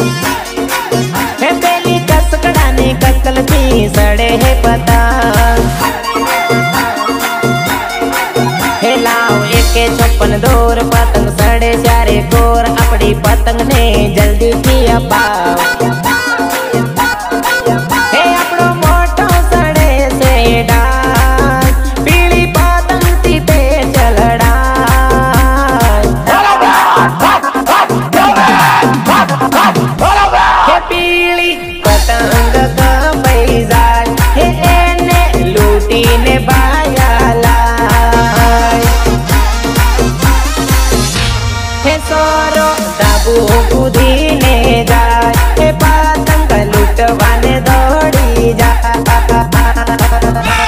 हे बेली कसकड़ा ने ककल थी सड़े है पतंग सड़े चारे गोर अपनी पतंग ने जल्दी किया पाओ મારો દાબુ કૂદીને જાય એ પાતંગ લૂંટવાને દોડી જાય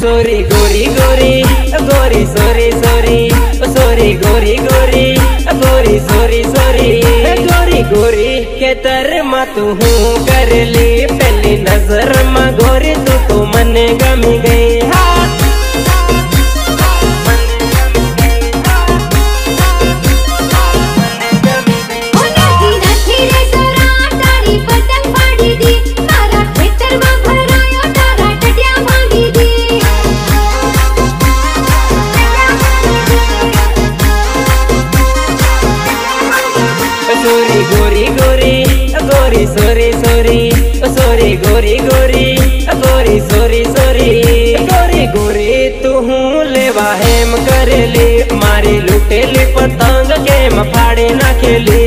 सोरी गोरी गोरी गोरी सोरी सोरी सोरी गोरी गोरी गोरी सोरी सोरी गोरी गोरी के तर मा तू हूँ कर ली पहली नज़र मा गोरी तू तो मन गमी गई सोरी सोरी सोरी गोरी गोरी गोरी सोरी सोरी गोरी गोरी तू लेवा हेम करेली मारी लुटेली पतंग गेम फाड़े ना खेली।